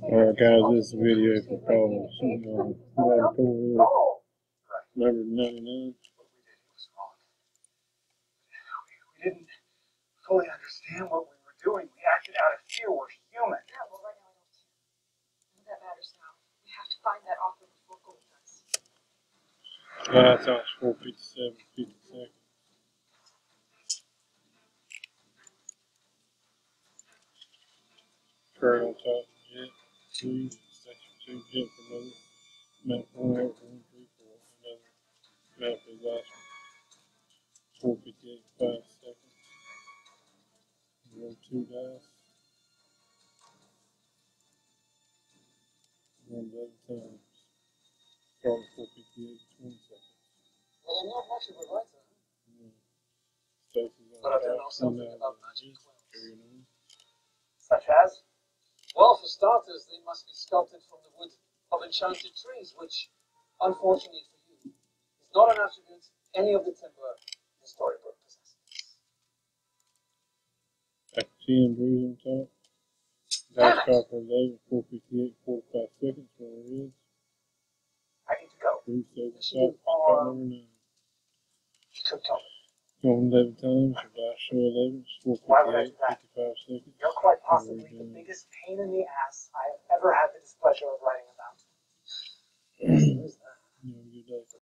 Alright guys, this video is a video for problems. Um, number ninety-nine. we did, it was wrong. We, we didn't fully understand what we were doing. We acted out of fear. We're human. Yeah, well, right now I don't care. None of that matters now. We have to find that author before Gold does. Lights out four fifty-seven, fifty seconds. Current on top, two, section two, jet promoter, map one, out, one, three, four, another, map is one. Four fifty-eight, five seconds. Roll two dice. One eleven times. Start at four fifty-eight, twenty seconds. Well, I'm not much of a writer. Stacy's on But I do top, know something about magic on. Such as? For starters, they must be sculpted from the wood of enchanted trees, which, unfortunately for you, is not an attribute any of the timber in Storybrooke possesses. Back to ten, Drew's on top. Dice copper eleven, four fifty-eight, forty-five seconds, one is. I need to go. Drew stays Yes, on you top, spot number nine. You could tell me. Golden David Times, Dashaw Evans, 458, 55 seconds. You're quite possibly the biggest pain in the ass I have ever had the displeasure of writing about. Who's that? Yeah, good.